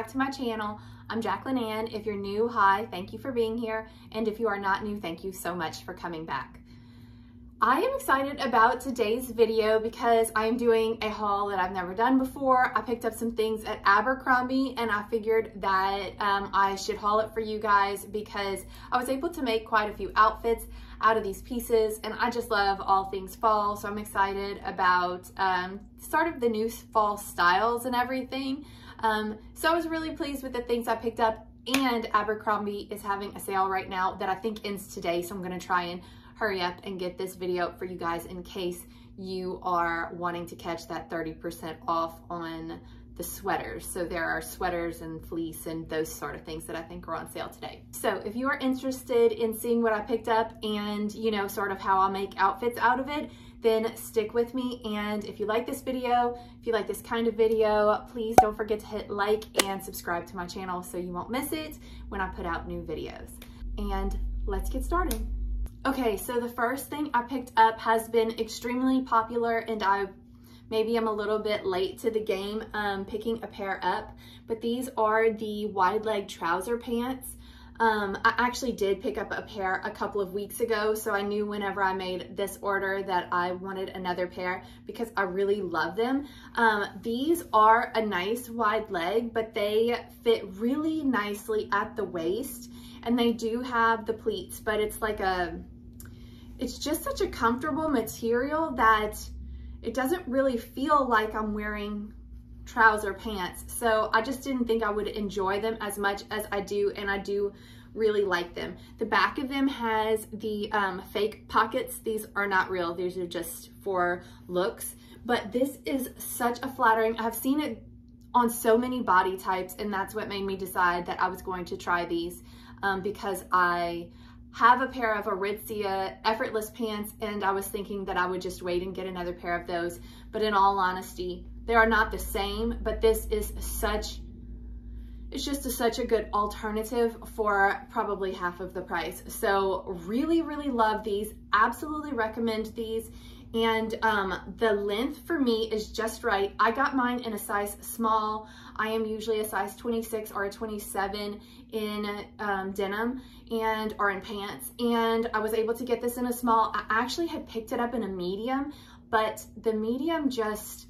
back to my channel. I'm Jacklyn Anne. If you're new, hi, thank you for being here. And if you are not new, thank you so much for coming back. I am excited about today's video because I am doing a haul that I've never done before. I picked up some things at Abercrombie and I figured that um, I should haul it for you guys because I was able to make quite a few outfits out of these pieces and I just love all things fall so I'm excited about um, sort of the new fall styles and everything. Um, so I was really pleased with the things I picked up and Abercrombie is having a sale right now that I think ends today so I'm going to try and hurry up and get this video up for you guys in case you are wanting to catch that 30% off on the sweaters. So there are sweaters and fleece and those sort of things that I think are on sale today. So if you are interested in seeing what I picked up and you know, sort of how I'll make outfits out of it, then stick with me. And if you like this video, if you like this kind of video, please don't forget to hit like and subscribe to my channel so you won't miss it when I put out new videos. And let's get started. Okay, so the first thing I picked up has been extremely popular and I maybe I'm a little bit late to the game um, picking a pair up, but these are the wide leg trouser pants. Um, I actually did pick up a pair a couple of weeks ago, so I knew whenever I made this order that I wanted another pair because I really love them. Um, these are a nice wide leg, but they fit really nicely at the waist and they do have the pleats, but it's like a, it's just such a comfortable material that it doesn't really feel like I'm wearing trouser pants. So I just didn't think I would enjoy them as much as I do, and I do really like them. The back of them has the um, fake pockets. These are not real. These are just for looks. But this is such a flattering, I've seen it on so many body types and that's what made me decide that I was going to try these um, because I have a pair of Aritzia effortless pants and I was thinking that I would just wait and get another pair of those. But in all honesty, they are not the same, but this is such, it's just a, such a good alternative for probably half of the price. So really, really love these. Absolutely recommend these and um, the length for me is just right. I got mine in a size small. I am usually a size 26 or a 27 in um, denim and or in pants and I was able to get this in a small. I actually had picked it up in a medium but the medium just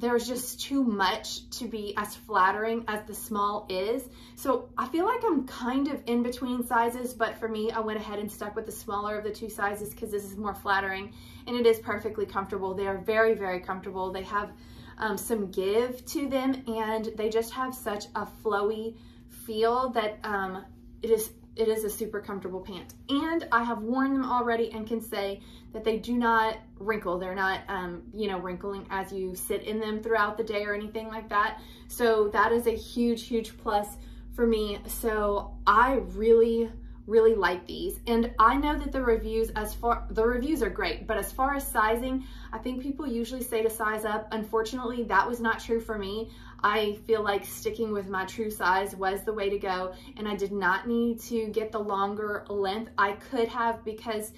there was just too much to be as flattering as the small is. So I feel like I'm kind of in between sizes, but for me, I went ahead and stuck with the smaller of the two sizes because this is more flattering and it is perfectly comfortable. They are very, very comfortable. They have um, some give to them and they just have such a flowy feel that um, it is it is a super comfortable pant. And I have worn them already and can say that they do not wrinkle. They're not, um, you know, wrinkling as you sit in them throughout the day or anything like that. So that is a huge, huge plus for me. So I really, really like these. And I know that the reviews as far, the reviews are great, but as far as sizing, I think people usually say to size up. Unfortunately, that was not true for me. I feel like sticking with my true size was the way to go and I did not need to get the longer length. I could have because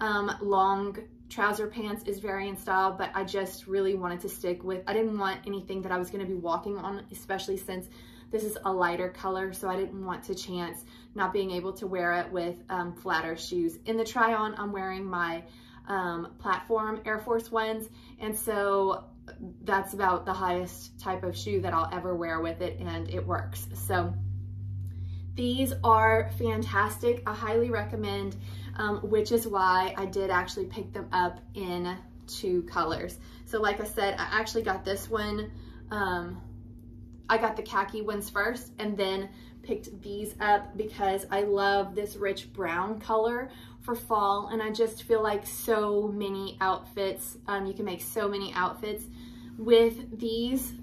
um, long trouser pants is very in style, but I just really wanted to stick with, I didn't want anything that I was gonna be walking on, especially since this is a lighter color, so I didn't want to chance not being able to wear it with um, flatter shoes. In the try on, I'm wearing my um, platform Air Force Ones, and so that's about the highest type of shoe that I'll ever wear with it and it works. So these are fantastic. I highly recommend, um, which is why I did actually pick them up in two colors. So like I said, I actually got this one, um, I got the khaki ones first and then picked these up because I love this rich brown color for fall and I just feel like so many outfits, um, you can make so many outfits with these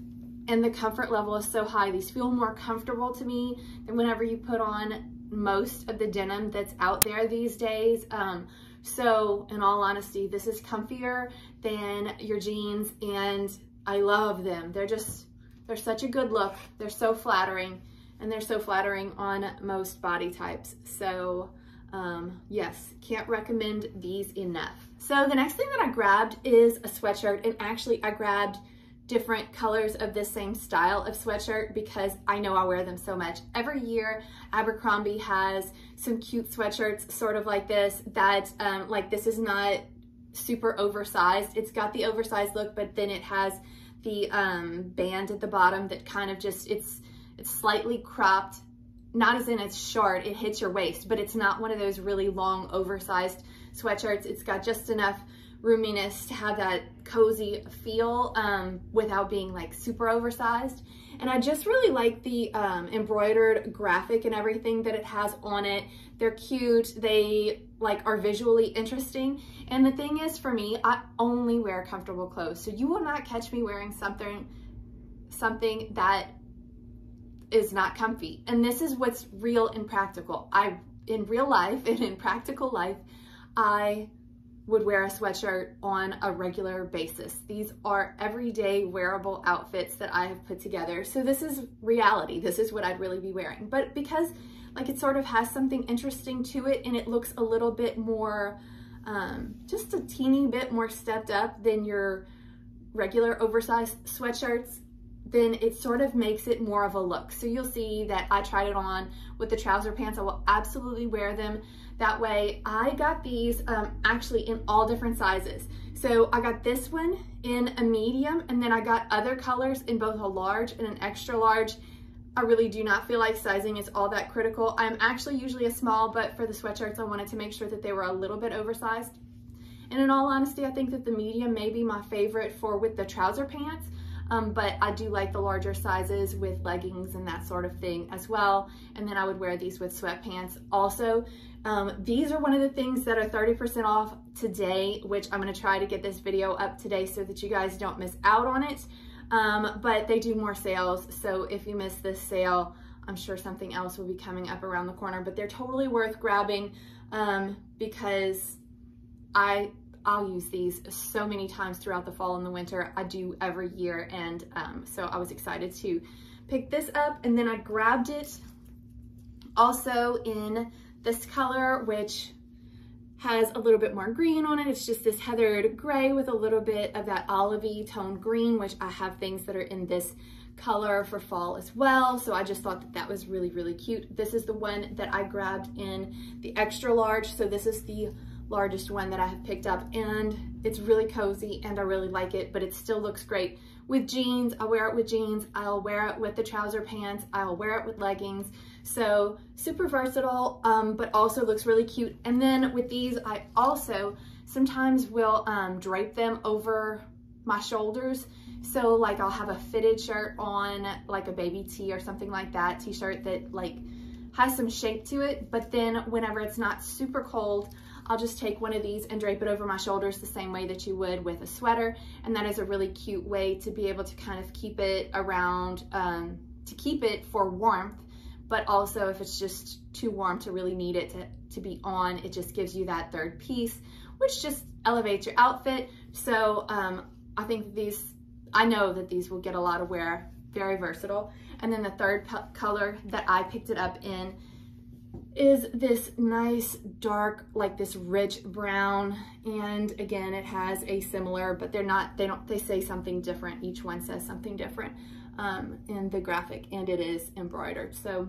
and the comfort level is so high. These feel more comfortable to me than whenever you put on most of the denim that's out there these days. Um, so in all honesty, this is comfier than your jeans and I love them. They're just, they're such a good look. They're so flattering and they're so flattering on most body types. So um, yes, can't recommend these enough. So the next thing that I grabbed is a sweatshirt and actually I grabbed different colors of this same style of sweatshirt because I know I wear them so much. Every year, Abercrombie has some cute sweatshirts sort of like this that, um, like this is not super oversized. It's got the oversized look, but then it has the um, band at the bottom that kind of just, it's, it's slightly cropped, not as in it's short, it hits your waist, but it's not one of those really long oversized sweatshirts. It's got just enough roominess to have that cozy feel um, without being like super oversized. And I just really like the um, embroidered graphic and everything that it has on it. They're cute, they like are visually interesting. And the thing is for me, I only wear comfortable clothes. So you will not catch me wearing something, something that is not comfy. And this is what's real and practical. I, in real life and in practical life, I would wear a sweatshirt on a regular basis. These are everyday wearable outfits that I have put together. So this is reality. This is what I'd really be wearing. But because like it sort of has something interesting to it and it looks a little bit more, um, just a teeny bit more stepped up than your regular oversized sweatshirts, then it sort of makes it more of a look. So you'll see that I tried it on with the trouser pants. I will absolutely wear them that way. I got these um, actually in all different sizes. So I got this one in a medium and then I got other colors in both a large and an extra large. I really do not feel like sizing is all that critical. I'm actually usually a small, but for the sweatshirts, I wanted to make sure that they were a little bit oversized. And in all honesty, I think that the medium may be my favorite for with the trouser pants um, but I do like the larger sizes with leggings and that sort of thing as well. And then I would wear these with sweatpants. Also, um, these are one of the things that are 30% off today, which I'm gonna try to get this video up today so that you guys don't miss out on it. Um, but they do more sales, so if you miss this sale, I'm sure something else will be coming up around the corner, but they're totally worth grabbing um, because I I'll use these so many times throughout the fall and the winter. I do every year. And um, so I was excited to pick this up. And then I grabbed it also in this color, which has a little bit more green on it. It's just this heathered gray with a little bit of that olivey tone green, which I have things that are in this color for fall as well. So I just thought that that was really, really cute. This is the one that I grabbed in the extra large. So this is the largest one that I have picked up and it's really cozy and I really like it, but it still looks great with jeans. I wear it with jeans. I'll wear it with the trouser pants. I'll wear it with leggings. So super versatile, um, but also looks really cute. And then with these, I also sometimes will um, drape them over my shoulders. So like I'll have a fitted shirt on like a baby tee or something like that, t-shirt that like has some shape to it. But then whenever it's not super cold, I'll just take one of these and drape it over my shoulders the same way that you would with a sweater. And that is a really cute way to be able to kind of keep it around, um, to keep it for warmth, but also if it's just too warm to really need it to, to be on, it just gives you that third piece, which just elevates your outfit. So um, I think these, I know that these will get a lot of wear, very versatile. And then the third color that I picked it up in is this nice dark like this rich brown and again it has a similar but they're not they don't they say something different. Each one says something different um, in the graphic and it is embroidered. So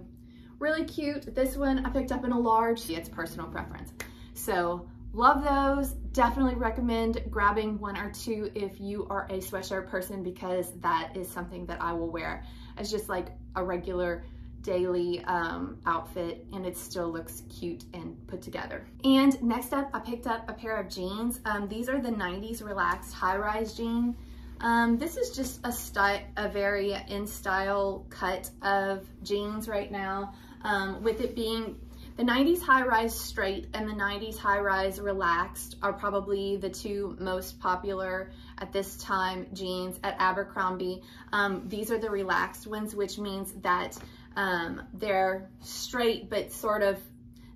really cute. This one I picked up in a large it's personal preference. So love those. Definitely recommend grabbing one or two if you are a sweatshirt person because that is something that I will wear as just like a regular daily um, outfit and it still looks cute and put together. And next up, I picked up a pair of jeans. Um, these are the 90s relaxed high-rise jean. Um, this is just a, a very in-style cut of jeans right now, um, with it being the 90s high-rise straight and the 90s high-rise relaxed are probably the two most popular at this time jeans at Abercrombie. Um, these are the relaxed ones, which means that um, they're straight, but sort of,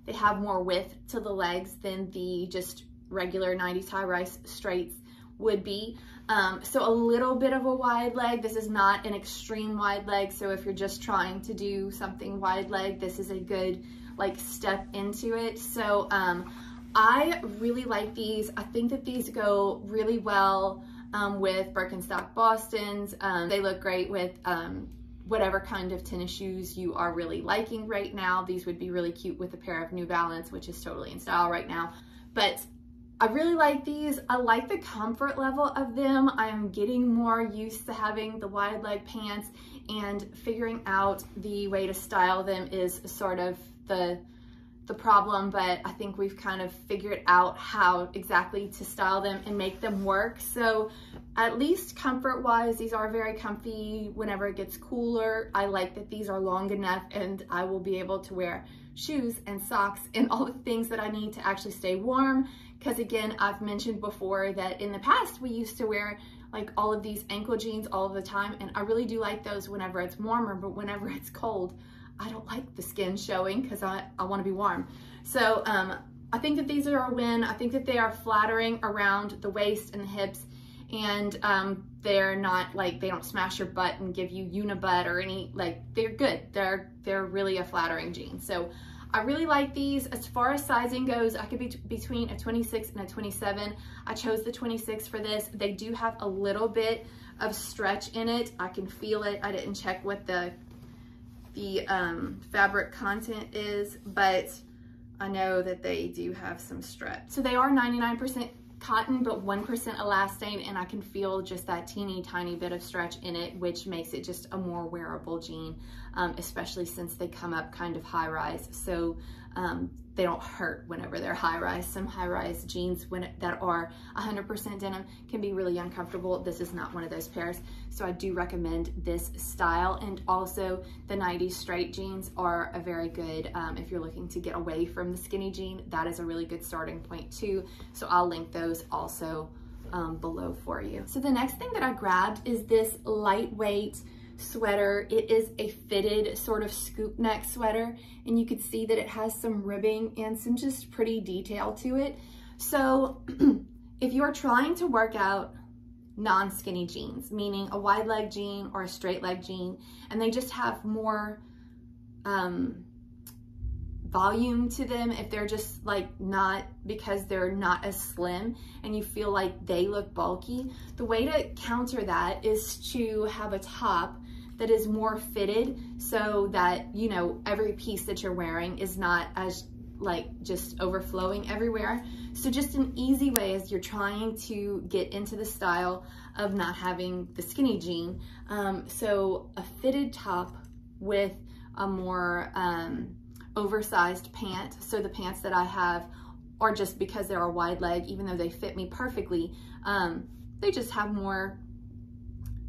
they have more width to the legs than the just regular 90s high-rise straights would be. Um, so a little bit of a wide leg. This is not an extreme wide leg. So if you're just trying to do something wide leg, this is a good like step into it. So um, I really like these. I think that these go really well um, with Birkenstock Bostons. Um, they look great with um, whatever kind of tennis shoes you are really liking right now. These would be really cute with a pair of New Balance, which is totally in style right now. But I really like these. I like the comfort level of them. I am getting more used to having the wide leg pants and figuring out the way to style them is sort of the the problem, but I think we've kind of figured out how exactly to style them and make them work. So at least comfort wise, these are very comfy whenever it gets cooler. I like that these are long enough and I will be able to wear shoes and socks and all the things that I need to actually stay warm. Cause again, I've mentioned before that in the past, we used to wear like all of these ankle jeans all the time. And I really do like those whenever it's warmer, but whenever it's cold, I don't like the skin showing because I, I want to be warm. So um, I think that these are a win. I think that they are flattering around the waist and the hips and um, they're not like, they don't smash your butt and give you unibutt or any, like they're good. They're, they're really a flattering jean. So I really like these. As far as sizing goes, I could be between a 26 and a 27. I chose the 26 for this. They do have a little bit of stretch in it. I can feel it. I didn't check what the the um, fabric content is, but I know that they do have some stretch. So they are 99% cotton, but 1% elastane, and I can feel just that teeny tiny bit of stretch in it, which makes it just a more wearable jean, um, especially since they come up kind of high rise. So um, they don't hurt whenever they're high rise. Some high rise jeans when that are 100% denim can be really uncomfortable. This is not one of those pairs. So I do recommend this style. And also the 90s straight jeans are a very good, um, if you're looking to get away from the skinny jean, that is a really good starting point too. So I'll link those also um, below for you. So the next thing that I grabbed is this lightweight sweater. It is a fitted sort of scoop neck sweater and you can see that it has some ribbing and some just pretty detail to it. So if you're trying to work out non-skinny jeans, meaning a wide leg jean or a straight leg jean, and they just have more um, volume to them if they're just like not because they're not as slim and you feel like they look bulky. The way to counter that is to have a top that is more fitted so that, you know, every piece that you're wearing is not as like just overflowing everywhere. So just an easy way as you're trying to get into the style of not having the skinny jean. Um, so a fitted top with a more um, oversized pant. So the pants that I have are just because they're a wide leg, even though they fit me perfectly, um, they just have more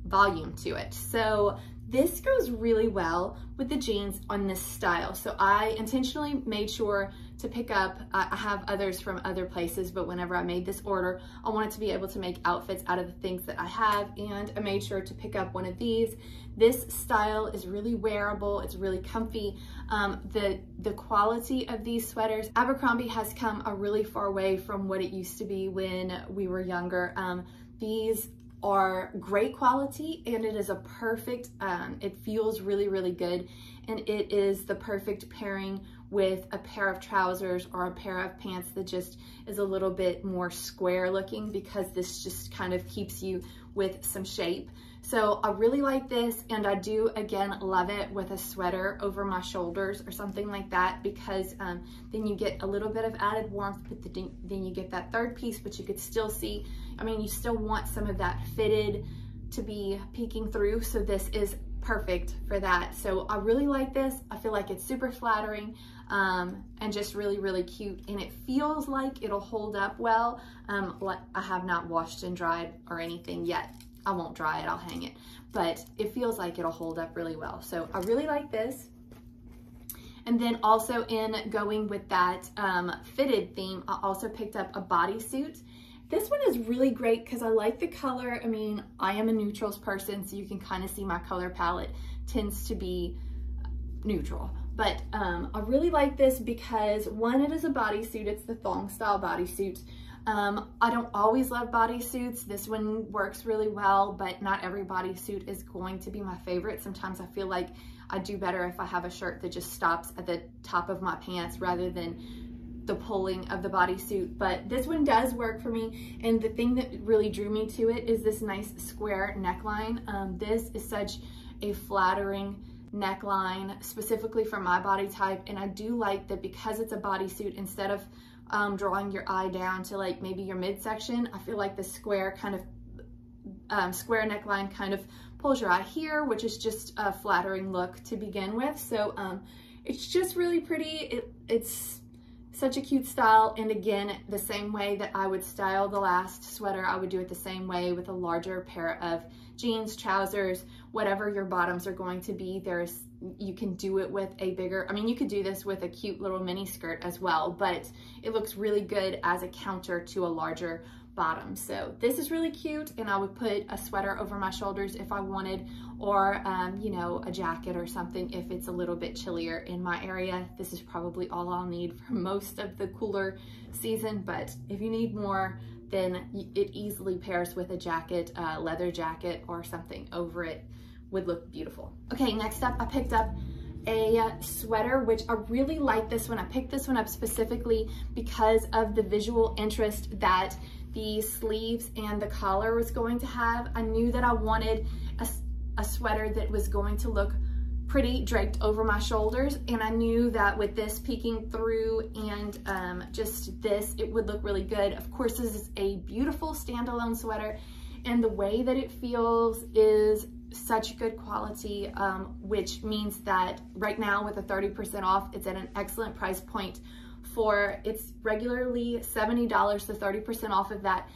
volume to it. So this goes really well with the jeans on this style. So I intentionally made sure to pick up, I have others from other places, but whenever I made this order, I wanted to be able to make outfits out of the things that I have and I made sure to pick up one of these. This style is really wearable, it's really comfy. Um, the, the quality of these sweaters, Abercrombie has come a really far way from what it used to be when we were younger. Um, these are great quality and it is a perfect, um, it feels really, really good. And it is the perfect pairing with a pair of trousers or a pair of pants that just is a little bit more square looking because this just kind of keeps you with some shape. So I really like this and I do again love it with a sweater over my shoulders or something like that because um, then you get a little bit of added warmth but then you get that third piece but you could still see, I mean you still want some of that fitted to be peeking through so this is perfect for that. So I really like this. I feel like it's super flattering um, and just really, really cute. And it feels like it'll hold up well. Um, I have not washed and dried or anything yet. I won't dry it, I'll hang it. But it feels like it'll hold up really well. So I really like this. And then also in going with that um, fitted theme, I also picked up a bodysuit. This one is really great because I like the color. I mean, I am a neutrals person, so you can kind of see my color palette tends to be neutral. But um, I really like this because one, it is a bodysuit. It's the thong style bodysuit. Um, I don't always love bodysuits. This one works really well, but not every bodysuit is going to be my favorite. Sometimes I feel like I do better if I have a shirt that just stops at the top of my pants rather than the pulling of the bodysuit, but this one does work for me. And the thing that really drew me to it is this nice square neckline. Um, this is such a flattering neckline specifically for my body type. And I do like that because it's a bodysuit, instead of um, drawing your eye down to like maybe your midsection, I feel like the square kind of um, square neckline kind of pulls your eye here, which is just a flattering look to begin with. So um, it's just really pretty. It, it's such a cute style. And again, the same way that I would style the last sweater, I would do it the same way with a larger pair of jeans, trousers, whatever your bottoms are going to be. There's, you can do it with a bigger, I mean, you could do this with a cute little mini skirt as well, but it looks really good as a counter to a larger bottom. So this is really cute and I would put a sweater over my shoulders if I wanted or, um, you know, a jacket or something if it's a little bit chillier in my area. This is probably all I'll need for most of the cooler season, but if you need more, then it easily pairs with a jacket, a leather jacket or something over it would look beautiful. Okay, next up I picked up a sweater, which I really like this one. I picked this one up specifically because of the visual interest that the sleeves and the collar was going to have. I knew that I wanted a, a sweater that was going to look pretty draped over my shoulders and I knew that with this peeking through and um, just this it would look really good. Of course this is a beautiful standalone sweater and the way that it feels is such good quality um, which means that right now with a 30% off it's at an excellent price point for it's regularly $70 to 30% off of that.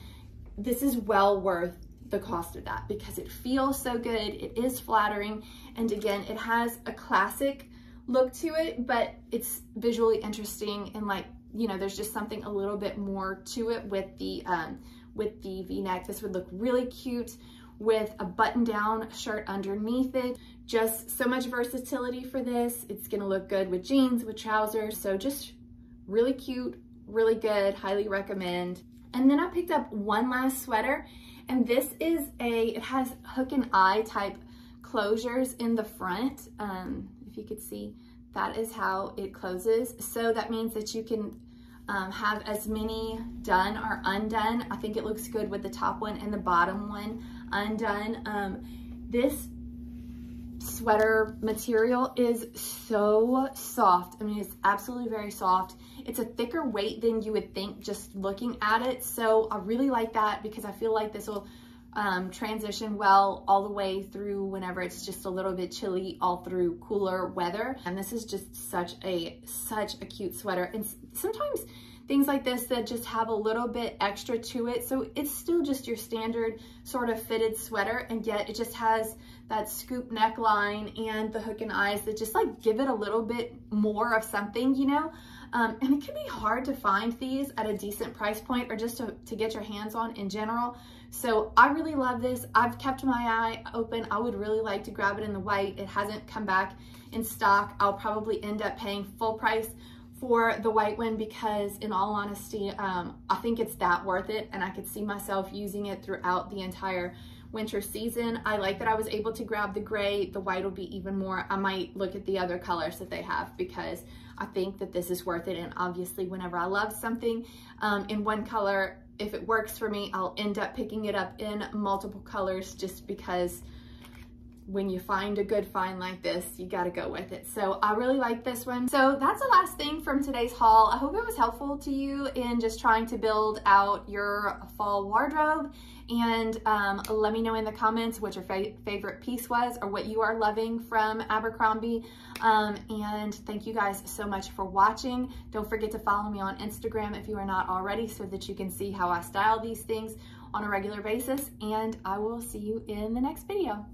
This is well worth the cost of that because it feels so good. It is flattering. And again, it has a classic look to it, but it's visually interesting and like, you know, there's just something a little bit more to it with the, um, with the v-neck. This would look really cute with a button down shirt underneath it. Just so much versatility for this. It's gonna look good with jeans, with trousers. So just really cute, really good, highly recommend. And then I picked up one last sweater and this is a, it has hook and eye type closures in the front. Um, if you could see, that is how it closes. So that means that you can um, have as many done or undone. I think it looks good with the top one and the bottom one undone. Um, this sweater material is so soft. I mean, it's absolutely very soft. It's a thicker weight than you would think just looking at it. So I really like that because I feel like this will um, transition well all the way through whenever it's just a little bit chilly all through cooler weather. And this is just such a, such a cute sweater. And sometimes things like this that just have a little bit extra to it. So it's still just your standard sort of fitted sweater and yet it just has that scoop neckline and the hook and eyes that just like give it a little bit more of something, you know? Um, and it can be hard to find these at a decent price point or just to, to get your hands on in general. So I really love this. I've kept my eye open. I would really like to grab it in the white. It hasn't come back in stock. I'll probably end up paying full price for the white one because in all honesty, um, I think it's that worth it and I could see myself using it throughout the entire winter season. I like that I was able to grab the gray. The white will be even more. I might look at the other colors that they have because I think that this is worth it. And obviously whenever I love something um, in one color, if it works for me, I'll end up picking it up in multiple colors just because when you find a good find like this, you gotta go with it. So I really like this one. So that's the last thing from today's haul. I hope it was helpful to you in just trying to build out your fall wardrobe. And um, let me know in the comments what your fa favorite piece was or what you are loving from Abercrombie. Um, and thank you guys so much for watching. Don't forget to follow me on Instagram if you are not already so that you can see how I style these things on a regular basis. And I will see you in the next video.